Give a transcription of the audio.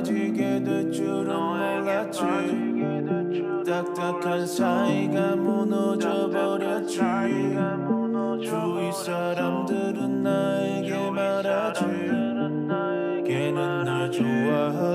빠지게 될 줄은 몰랐지. 딱딱한 사이가 무너져 버렸지. 주위 사람들은 나에게 말하지. 걔는 날 좋아하지.